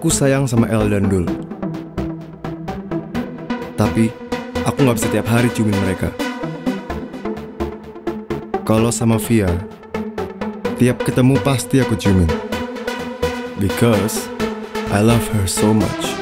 Aku sayang sama El dan Dul. Tapi aku nggak bisa tiap hari ciumin mereka. Kalau sama Via, tiap ketemu pasti aku ciumin. Because I love her so much.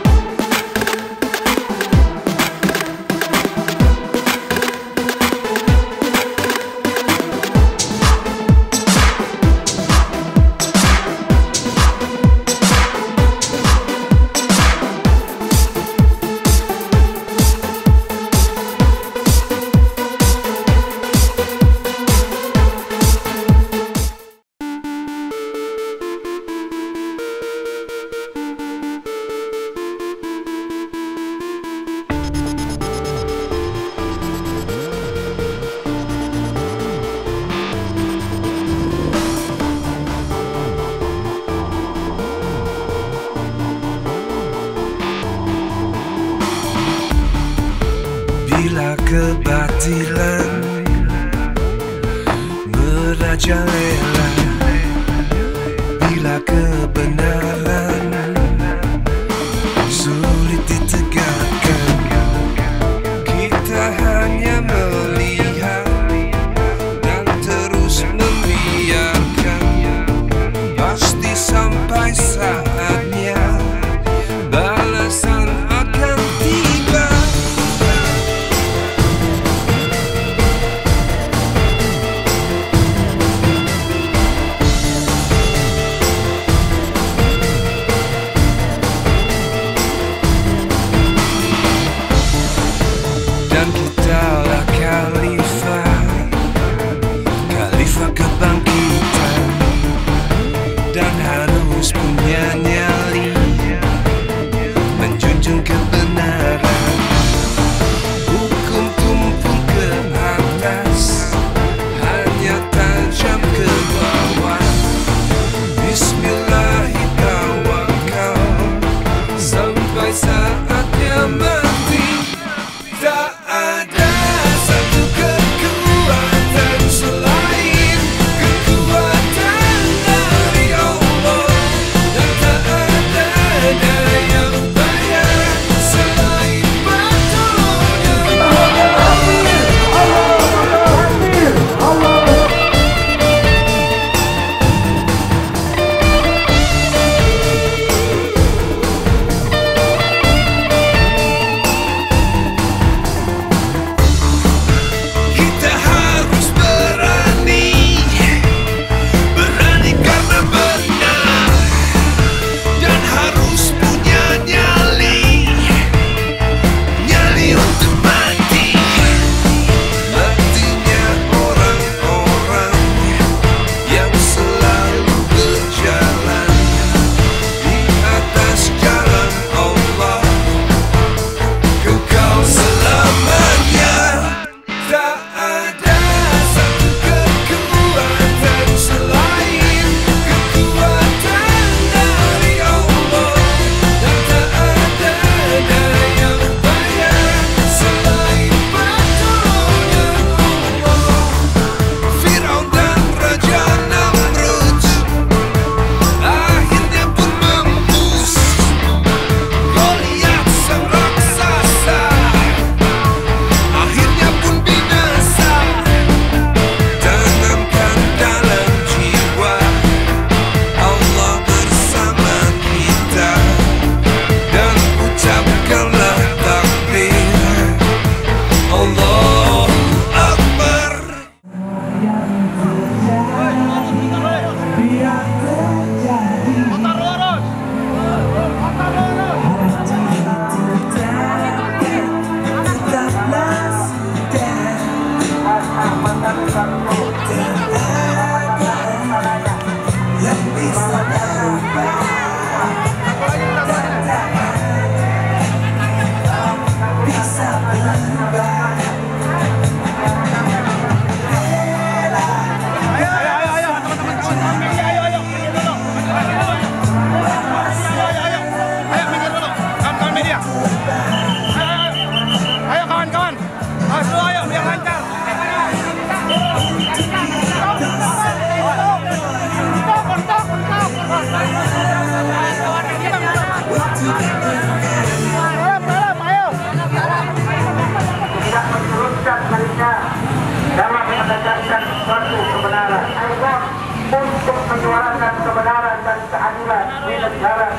Zealand Merajalela Bila ke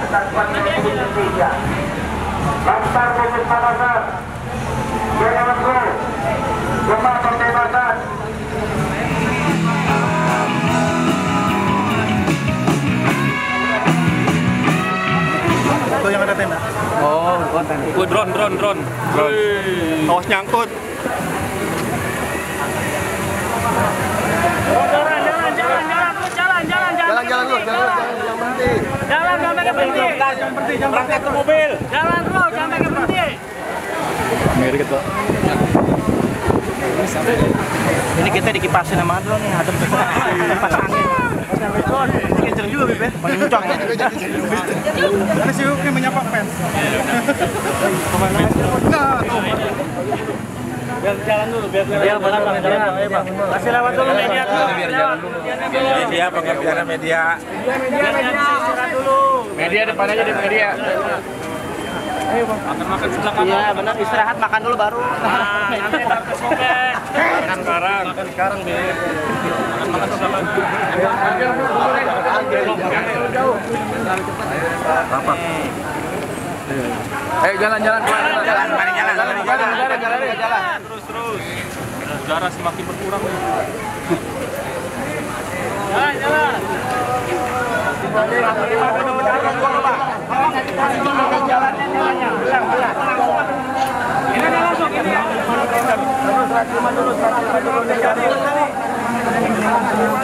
Makassar. Gemah pembebasan. Itu yang ada tenda. Oh, drone, drone, drone. Awas nyangkut. Jalan, jalan, jalan, jalan, terus jalan, jalan, jalan. Jalan-jalan lu, jalan-jalan jangan berhenti. Jalan, jangan pakai berhenti. Jangan berhenti, jangan berangkat ke mobil. Jalan terus, jangan pakai berhenti. Ini kita dikipasin sama drone nih, adem tuh. Kipas angin. Kenceng juga, Bib. ya. Paling kencang. Ada si Uki menyapa fans. Ya, benar, Bang. Jalan. Kasih lewat dulu media dulu. Biar jalan dulu. Media pengertiannya media. Media, media, dulu. Media depan aja di media. Makan-makan sebelah kanan. Iya, benar. Istirahat makan dulu baru. Nah, nanti. Makan sekarang. Makan sekarang, Beb. Makan sekarang. Eh, jalan-jalan. Jalan, jalan, jalan. Jalan, jalan, jalan, jalan. Terus terus. Udara semakin berkurang. Jalan, jalan.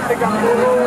Tiga puluh,